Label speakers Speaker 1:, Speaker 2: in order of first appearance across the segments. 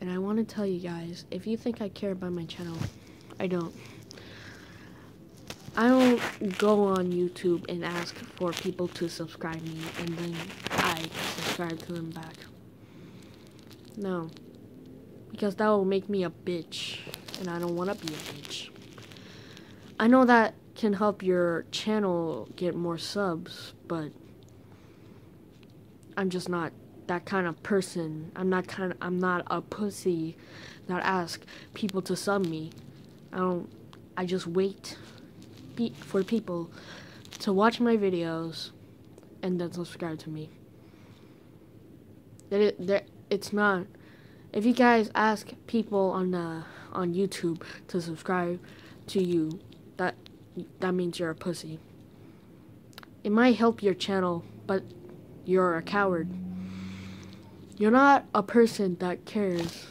Speaker 1: And I want to tell you guys, if you think I care about my channel, I don't. I don't go on YouTube and ask for people to subscribe me and then I subscribe to them back. No. Because that will make me a bitch and I don't want to be a bitch. I know that can help your channel get more subs, but I'm just not that kind of person. I'm not kind of, I'm not a pussy that ask people to sub me. I don't I just wait for people to watch my videos and then subscribe to me. That that it's not if you guys ask people on uh, on YouTube to subscribe to you, that that means you're a pussy. It might help your channel, but you're a coward. You're not a person that cares.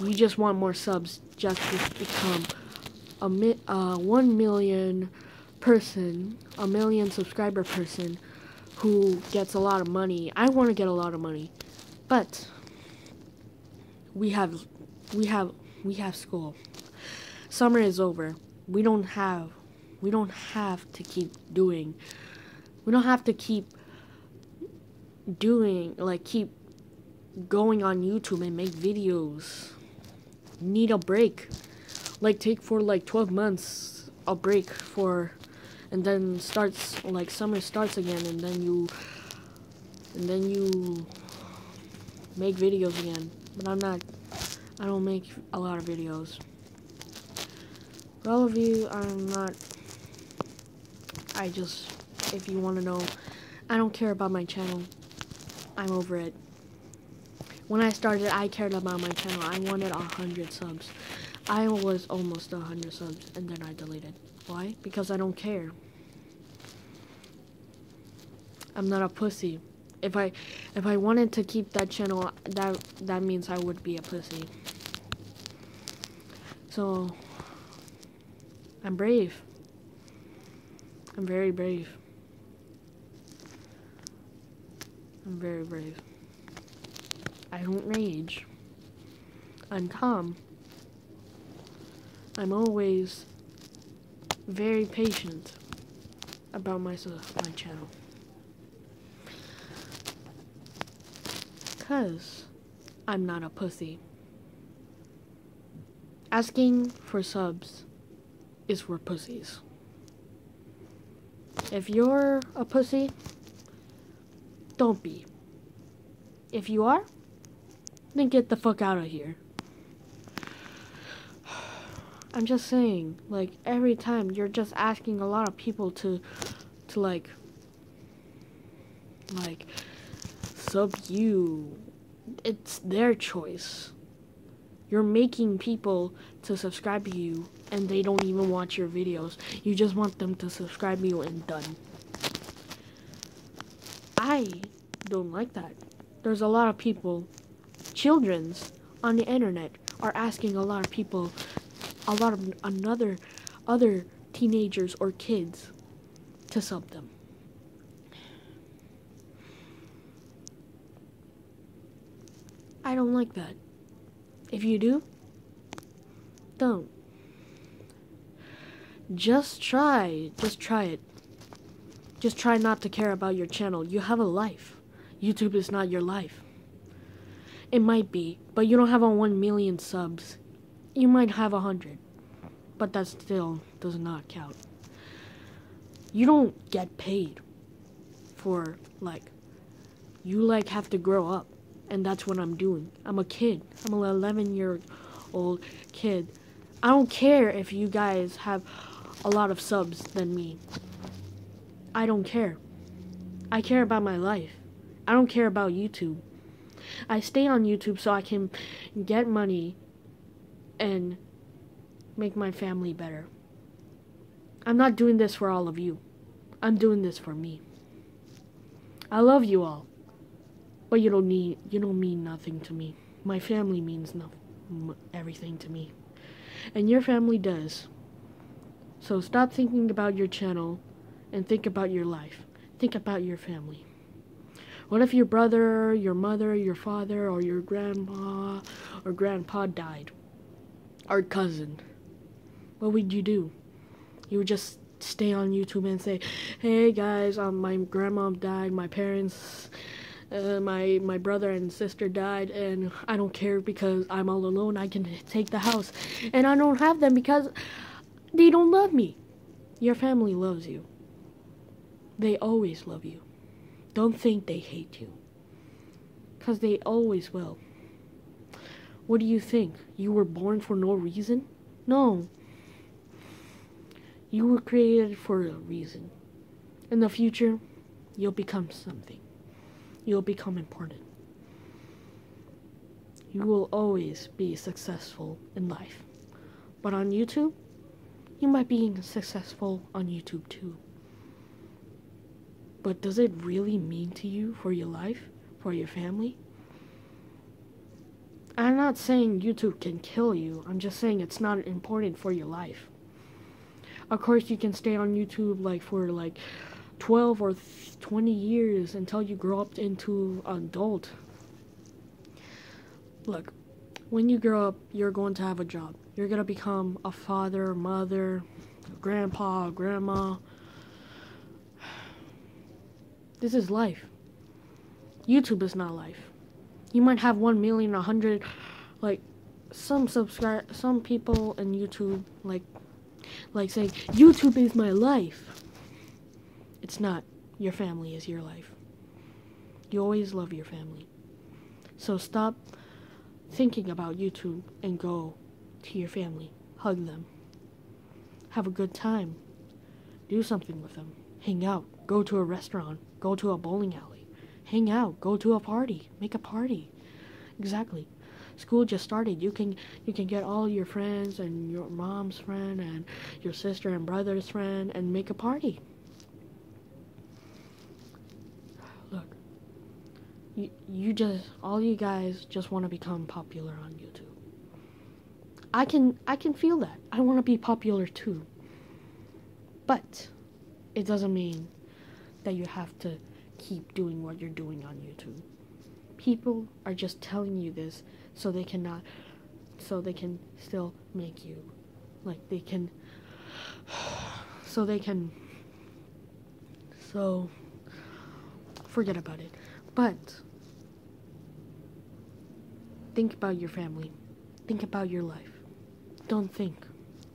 Speaker 1: You just want more subs just to become a mi uh, one million person, a million subscriber person who gets a lot of money. I want to get a lot of money, but we have, we have, we have school. Summer is over. We don't have, we don't have to keep doing. We don't have to keep doing like keep going on YouTube and make videos. Need a break. Like take for like 12 months a break for and then starts like summer starts again and then you and then you make videos again. But I'm not I don't make a lot of videos. For all of you, I'm not I just if you want to know, I don't care about my channel. I'm over it. When I started, I cared about my channel. I wanted a hundred subs. I was almost a hundred subs, and then I deleted. Why? Because I don't care. I'm not a pussy. If I if I wanted to keep that channel, that that means I would be a pussy. So I'm brave. I'm very brave. I'm very brave. I don't rage. I'm calm. I'm always very patient about my, my channel. Because I'm not a pussy. Asking for subs is for pussies. If you're a pussy, don't be. If you are, then get the fuck out of here. I'm just saying, like every time you're just asking a lot of people to to like like sub you. It's their choice. You're making people to subscribe to you and they don't even watch your videos. You just want them to subscribe to you and done. I don't like that. There's a lot of people, children's on the internet are asking a lot of people, a lot of another, other teenagers or kids to sub them. I don't like that. If you do, don't. Just try. Just try it. Just try not to care about your channel. You have a life. YouTube is not your life. It might be, but you don't have a 1 million subs. You might have a 100, but that still does not count. You don't get paid for, like, you, like, have to grow up, and that's what I'm doing. I'm a kid. I'm an 11 year old kid. I don't care if you guys have a lot of subs than me. I don't care. I care about my life. I don't care about YouTube. I stay on YouTube so I can get money and make my family better. I'm not doing this for all of you. I'm doing this for me. I love you all. But you don't need you don't mean nothing to me. My family means nothing everything to me. And your family does. So stop thinking about your channel and think about your life. Think about your family. What if your brother, your mother, your father, or your grandma or grandpa died? Or cousin? What would you do? You would just stay on YouTube and say, "Hey guys, um, my grandma died, my parents, uh, my my brother and sister died, and I don't care because I'm all alone. I can take the house, and I don't have them because they don't love me. Your family loves you. They always love you. Don't think they hate you, because they always will. What do you think? You were born for no reason? No. You were created for a reason. In the future, you'll become something. You'll become important. You will always be successful in life. But on YouTube, you might be successful on YouTube too. But does it really mean to you for your life, for your family? I'm not saying YouTube can kill you. I'm just saying it's not important for your life. Of course, you can stay on YouTube like for like 12 or 20 years until you grow up into an adult. Look, when you grow up, you're going to have a job. You're going to become a father, mother, grandpa, grandma. This is life. YouTube is not life. You might have 1 million, 100 like some subscribe some people in YouTube like like saying YouTube is my life. It's not. Your family is your life. You always love your family. So stop thinking about YouTube and go to your family. Hug them. Have a good time. Do something with them. Hang out. Go to a restaurant. Go to a bowling alley. Hang out. Go to a party. Make a party. Exactly school just started. You can you can get all your friends and your mom's friend and your sister and brother's friend and make a party. Look, you you just all you guys just want to become popular on YouTube. I can I can feel that. I want to be popular too. But it doesn't mean that you have to keep doing what you're doing on YouTube. People are just telling you this so they cannot so they can still make you like they can so they can so forget about it. But think about your family. Think about your life. Don't think.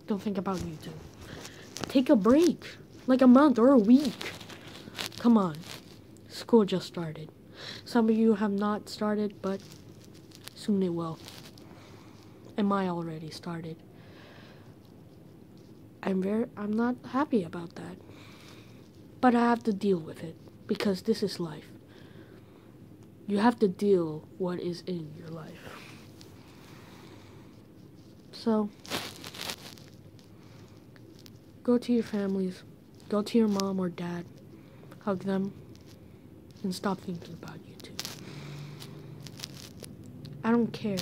Speaker 1: Don't think about youtube. Take a break like a month or a week come on school just started some of you have not started but Soon it will. And my already started. I'm very I'm not happy about that. But I have to deal with it because this is life. You have to deal what is in your life. So go to your families, go to your mom or dad, hug them, and stop thinking about YouTube. I don't care.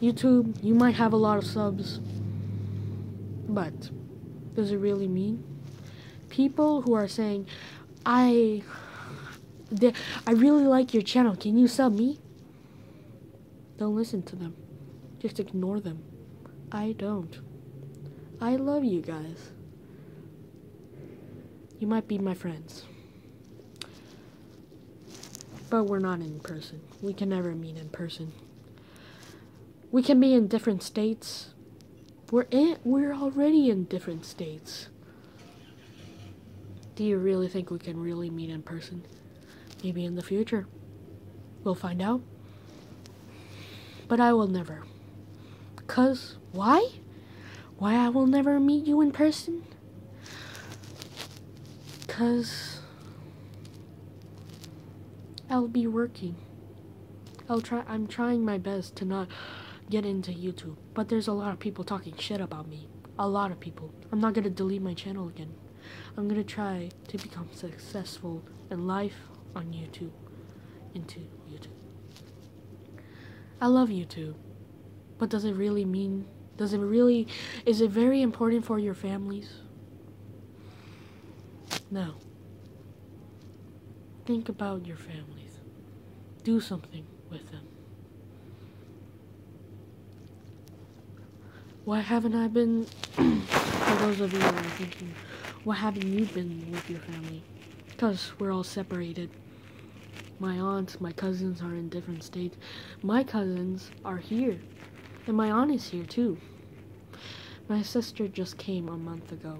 Speaker 1: YouTube, you might have a lot of subs, but does it really mean? People who are saying, I, I really like your channel, can you sub me? Don't listen to them. Just ignore them. I don't. I love you guys. You might be my friends. But we're not in person. We can never meet in person. We can be in different states. We're in we're already in different states. Do you really think we can really meet in person? Maybe in the future. We'll find out. But I will never. Cause why? Why I will never meet you in person? Cause I'll be working. I'll try I'm trying my best to not get into YouTube, but there's a lot of people talking shit about me. A lot of people. I'm not going to delete my channel again. I'm going to try to become successful in life on YouTube into YouTube. I love YouTube. But does it really mean does it really is it very important for your families? No. Think about your families. Do something with them. Why haven't I been, for those of you who are thinking, why haven't you been with your family? Because we're all separated. My aunts, my cousins are in different states. My cousins are here. And my aunt is here too. My sister just came a month ago.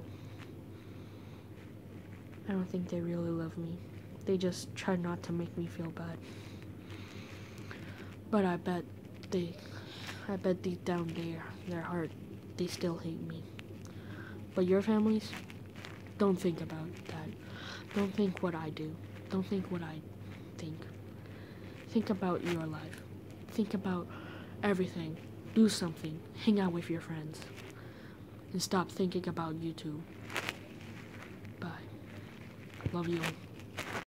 Speaker 1: I don't think they really love me. They just try not to make me feel bad. But I bet they I bet deep down there, their heart, they still hate me. But your families, don't think about that. Don't think what I do. Don't think what I think. Think about your life. Think about everything. Do something. Hang out with your friends. And stop thinking about YouTube. Love you.